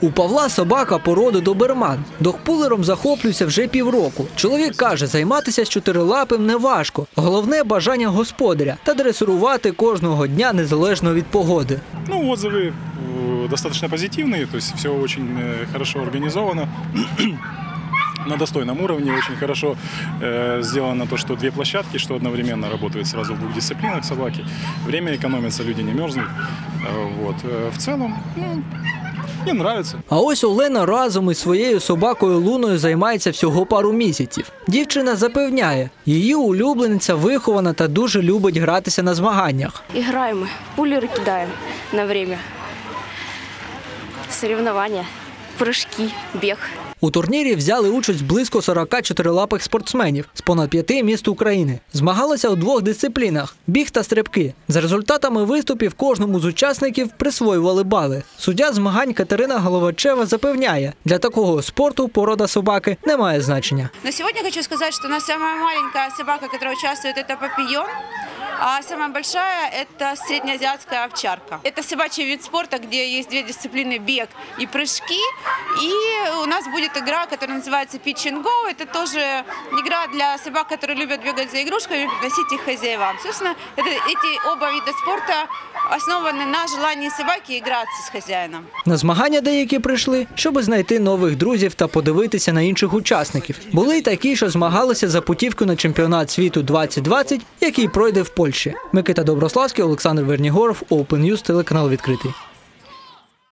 У Павла собака породи доберман. Догпулером захоплюється вже півроку. Чоловік каже, займатися з чотирилапим неважко. Головне бажання господаря та дресирувати кожного дня незалежно від погоди. Ну, отзывы э, достаточно позитивные, то есть все очень э, хорошо организовано. На достойном уровне очень хорошо э, сделано то, что две площадки, что одновременно работают сразу в двух дисциплинах собаки. Время экономится, люди не мерзнут. Э, вот. Э, В целом, ну, мне подобається. А ось Олена разом із своєю собакою Луною займається всього пару місяців. Дівчина запевняє, її улюблениця вихована та дуже любить гратися на змаганнях. І граємо, пулі кидаємо на время. Соревнования, прыжки, бег. У турнірі взяли участь близько 40 чотирилапих спортсменів з понад п'яти міст України. Змагалися у двох дисциплінах біг та стрибки. За результатами виступів кожному з учасників присвоювали бали. Суддя змагань Катерина Головачева запевняє, для такого спорту порода собаки не має значення. Но сегодня хочу сказать, что у нас самая маленькая собака, которая участвует, это папион. А самая большая – это среднеазиатская овчарка. Это собачий вид спорта, где есть две дисциплины – бег и прыжки. И у нас будет игра, которая называется Pitch and Go. Это тоже игра для собак, которые любят бегать за игрушками и приносить их хозяевам. Собственно, это, эти оба вида спорта основаны на желании собаки играться с хозяином. На змагання деякі прийшли, щоб знайти нових друзів та подивитися на інших учасників. Були й такі, що змагалися за путівку на чемпіонат світу 2020, який пройде в Польщі. Микита Доброславський, Олександр Вернігоров, Open News, телеканал відкритий.